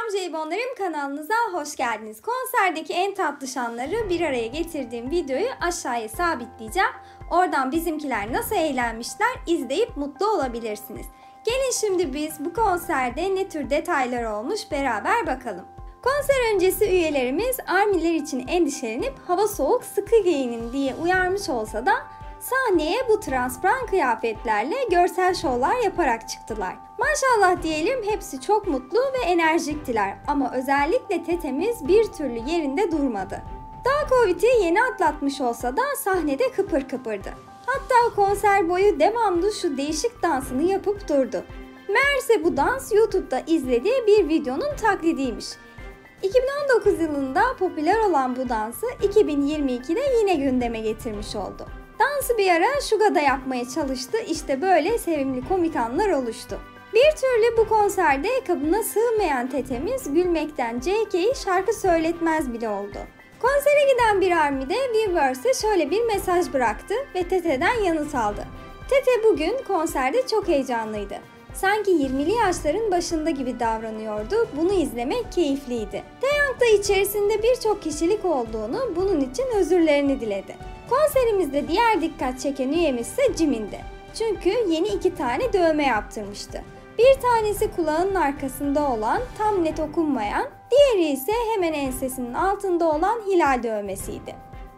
Selam Ceybonlarım kanalınıza hoş geldiniz. Konserdeki en tatlı şanları bir araya getirdiğim videoyu aşağıya sabitleyeceğim. Oradan bizimkiler nasıl eğlenmişler izleyip mutlu olabilirsiniz. Gelin şimdi biz bu konserde ne tür detaylar olmuş beraber bakalım. Konser öncesi üyelerimiz armiler için endişelenip hava soğuk sıkı giyinin diye uyarmış olsa da sahneye bu transparan kıyafetlerle görsel şovlar yaparak çıktılar. Maşallah diyelim hepsi çok mutlu ve enerjiktiler ama özellikle tetemiz bir türlü yerinde durmadı. Daha Covid'i yeni atlatmış olsa da sahnede kıpır kıpırdı. Hatta konser boyu devamlı şu değişik dansını yapıp durdu. Meğerse bu dans YouTube'da izlediği bir videonun taklidiymiş. 2019 yılında popüler olan bu dansı 2022'de yine gündeme getirmiş oldu. Dansı bir ara Şuga'da yapmaya çalıştı. İşte böyle sevimli komik anlar oluştu. Bir türlü bu konserde kabına sığmayan tetemiz gülmekten JK'yi şarkı söyletmez bile oldu. Konsere giden bir army de Weavers'e şöyle bir mesaj bıraktı ve Tete'den yanıt aldı. Tete bugün konserde çok heyecanlıydı. Sanki 20'li yaşların başında gibi davranıyordu. Bunu izlemek keyifliydi. Taeyang'da içerisinde birçok kişilik olduğunu, bunun için özürlerini diledi. Konserimizde diğer dikkat çeken üyemiz ise Jimin'di. Çünkü yeni iki tane dövme yaptırmıştı. Bir tanesi kulağının arkasında olan tam net okunmayan, diğeri ise hemen ensesinin altında olan hilal dövmesiydi.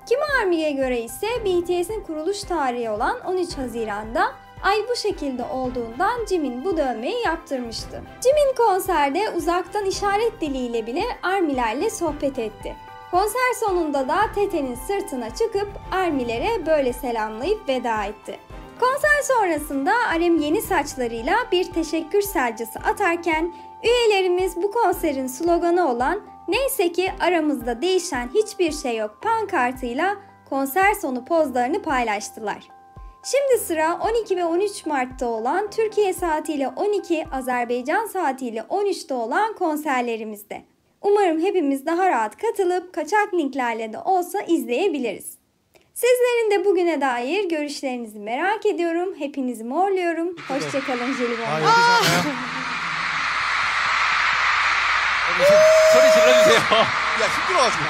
Kimi Army'ye göre ise BTS'in kuruluş tarihi olan 13 Haziran'da ay bu şekilde olduğundan Jimin bu dövmeyi yaptırmıştı. Jimin konserde uzaktan işaret diliyle bile Armilerle sohbet etti. Konser sonunda da Tete'nin sırtına çıkıp Armilere böyle selamlayıp veda etti. Konser sonrasında Arem yeni saçlarıyla bir teşekkür selcası atarken üyelerimiz bu konserin sloganı olan Neyse ki aramızda değişen hiçbir şey yok pankartıyla konser sonu pozlarını paylaştılar. Şimdi sıra 12 ve 13 Mart'ta olan Türkiye saatiyle 12, Azerbaycan saatiyle 13'te olan konserlerimizde. Umarım hepimiz daha rahat katılıp kaçak linklerle de olsa izleyebiliriz. Sizlerin de bugüne dair görüşlerinizi merak ediyorum. Hepinizi morluyorum. Hoşçakalın jelibonlar. 소리 질러주세요. 야 힘들어가지고